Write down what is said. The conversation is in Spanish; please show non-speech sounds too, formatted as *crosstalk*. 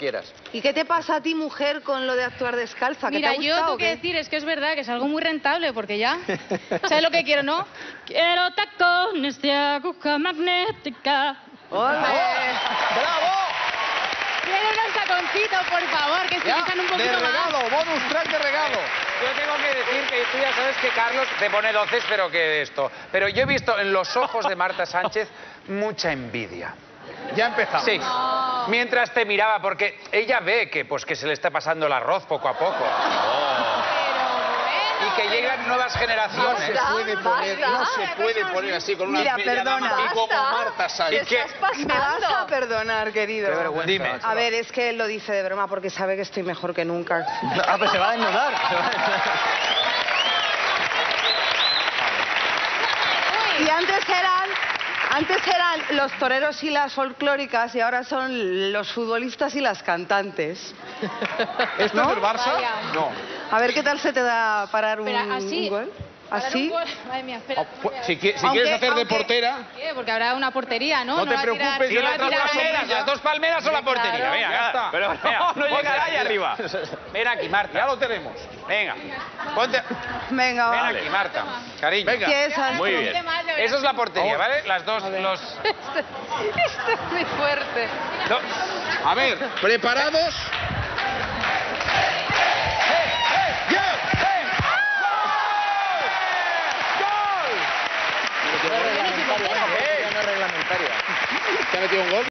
quieras. ¿Y qué te pasa a ti, mujer, con lo de actuar descalza? ¿Que Mira, te ha yo gustado tengo o que decir, es que es verdad que es algo muy rentable, porque ya... *laughs* ¿Sabes lo que quiero, no? Quiero tacones de aguja magnética. ¡Ole! ¡Bravo! Quiero unos taconcitos, por favor, que se Ya, un de poquito más. regalo, bonus track de regalo. Yo tengo que decir que tú ya sabes que Carlos te pone doces, pero que esto. Pero yo he visto en los ojos de Marta Sánchez mucha envidia. Ya empezamos. Sí. Mientras te miraba, porque ella ve que, pues, que se le está pasando el arroz poco a poco. *laughs* Y que llegan nuevas No generaciones. se puede poner, no se puede poner así con una Mira, bella perdona. dama aquí como. Marta. ¿Y qué? Me vas a perdonar, querido. Qué vergüenza. Dime. A ver, es que él lo dice de broma porque sabe que estoy mejor que nunca. Ah, pues se va a desnudar. Y *laughs* antes eran, antes eran los toreros y las folclóricas y ahora son los futbolistas y las cantantes. ¿Esto ¿No? es del Barça? Vaya. No. A ver qué tal se te da parar un, así. un gol. ¿Así? *laughs* Madre mía, espera. Oh, pues, si, qui- si Aunque- quieres hacer de aunque- portera, ¿Qué? Porque habrá una portería, ¿no? No te va a tirar- preocupes, yo no va las a dos tirar- palmeras, las dos palmeras o la portería. Claro. Venga, Ya está. Pero, venga, *laughs* no llegará ahí arriba. *laughs* Ven aquí, Marta. ya lo tenemos. Venga. Ponte. Venga, Ven va. aquí, Marta. Cariño. Venga. ¿Qué es así? Muy bien. De verdad. Eso es la portería, ¿vale? Las dos, los... Esto es muy fuerte. do- A ver, preparados. Ela deu um gol.